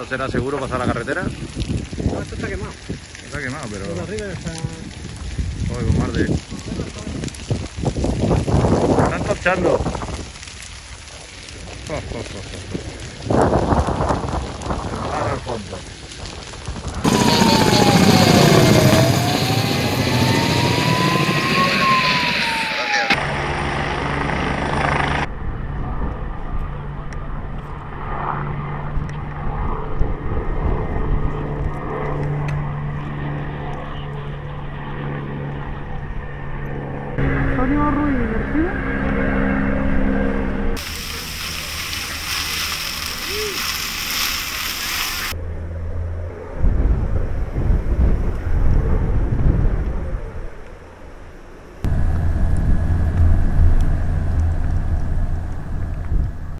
¿Esto será seguro pasar la carretera? No, esto está quemado. Está quemado, pero... Por arriba está... Joder, con de... Están torchando. Jo, jo. El mar al fondo. Antonio Ruiz García.